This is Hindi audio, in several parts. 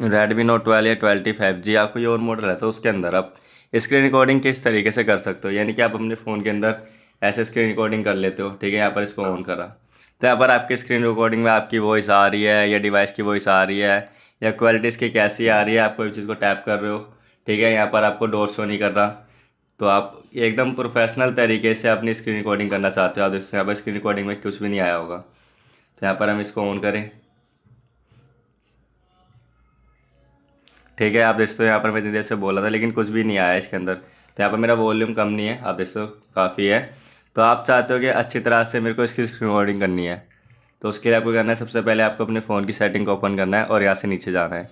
रेडमी नोट ट्वेल्व या ट्वेल्टी फाइव जी या कोई और मॉडल है तो उसके अंदर आप स्क्रीन रिकॉर्डिंग किस तरीके से कर सकते हो? यानी कि आप अपने फ़ोन के अंदर ऐसे स्क्रीन रिकॉर्डिंग कर लेते हो, ठीक है? यहाँ पर इसको ऑन करा। तो यहाँ पर आपकी स्क्रीन रिकॉर्डिंग में आपकी वॉइस आ रही है, या डिवाइस की वॉइस आ रही है, या क्वालिटी इसकी कैसी आ रही है, आप कोई चीज़ को टैप कर रहे हो, ठीक है? यहाँ पर आपको डोर शो नहीं कर रहा। तो आप एकदम प्रोफेशनल तरीके से अपनी स्क्रीन रिकॉर्डिंग करना चाहते हो आप यहाँ पर स्क्रीन रिकॉर्डिंग में कुछ भी नहीं आया होगा। तो यहाँ पर हम इसको ऑन करें। ठीक है, आप देखते हो यहाँ पर मैं इतनी देर से बोला था, लेकिन कुछ भी नहीं आया इसके अंदर। तो यहाँ पर मेरा वॉल्यूम कम नहीं है, आप देखते हो काफ़ी है। तो आप चाहते हो कि अच्छी तरह से मेरे को इसकी रिकॉर्डिंग करनी है। तो उसके लिए आपको करना है, सबसे पहले आपको अपने फ़ोन की सेटिंग को ओपन करना है और यहाँ से नीचे जाना है।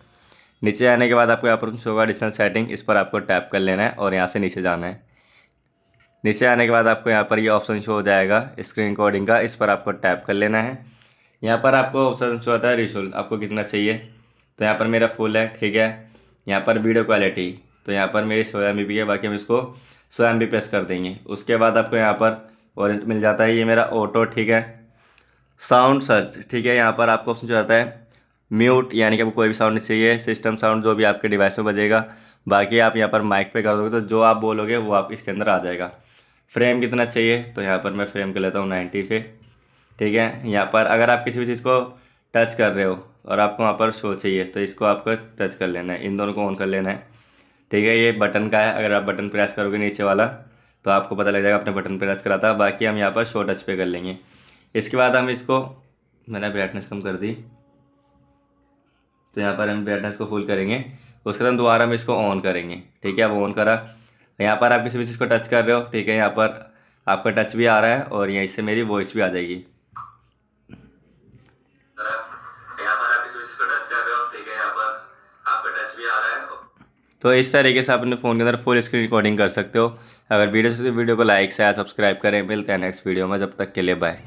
नीचे आने के बाद आपको यहाँ पर शो होगा एडिशनल सेटिंग इस पर आपको टैप कर लेना है और यहाँ से नीचे जाना है। नीचे आने के बाद आपको यहाँ पर ये ऑप्शन शो हो जाएगा स्क्रीन रिकॉर्डिंग का, इस पर आपको टैप कर लेना है। यहाँ पर आपको ऑप्शन शो होता है रिशुल आपको कितना चाहिए। तो यहाँ पर मेरा फुल है, ठीक है। यहाँ पर वीडियो क्वालिटी तो यहाँ पर मेरी सौ एम है बाकी हम इसको सौ एम प्रेस कर देंगे। उसके बाद आपको यहाँ पर और मिल जाता है। ये मेरा ऑटो ठीक है? साउंड सर्च ठीक है? यहाँ पर आपको ऑप्शन जो आता है म्यूट यानी कि आपको कोई भी साउंड नहीं चाहिए। सिस्टम साउंड जो भी आपके डिवाइस में बजेगा, बाकी आप यहाँ पर माइक पे कर दोगे तो जो आप बोलोगे, वो आप इसके अंदर आ जाएगा। फ्रेम कितना चाहिए? तो यहाँ पर मैं फ्रेम कर लेता हूँ नाइन्टी पे, ठीक है? यहाँ पर अगर आप किसी भी चीज़ को टच कर रहे हो और आपको वहाँ पर शो चाहिए तो इसको आपको टच कर लेना है। इन दोनों को ऑन कर लेना है। ठीक है, ये बटन का है। अगर आप बटन प्रेस करोगे नीचे वाला तो आपको पता लग जाएगा अपने बटन प्रेस करा था। बाकी हम यहाँ पर शो टच पे कर लेंगे। इसके बाद हम इसको, मैंने ब्राइटनेस कम कर दी। तो यहाँ पर हम ब्राइटनेस को फुल करेंगे। उसके बाद दोबारा हम इसको ऑन करेंगे। ठीक है, अब ऑन करा। यहाँ पर आप किसी भी चीज़ को टच कर रहे हो। ठीक है, यहाँ पर आपका टच भी आ रहा है और यहीं से मेरी वॉइस भी आ जाएगी। तो इस तरीके से आप अपने फ़ोन के अंदर फुल स्क्रीन रिकॉर्डिंग कर सकते हो। अगर वीडियो से वीडियो को लाइक से सब्सक्राइब करें, मिलते हैं नेक्स्ट वीडियो में, जब तक के लिए बाय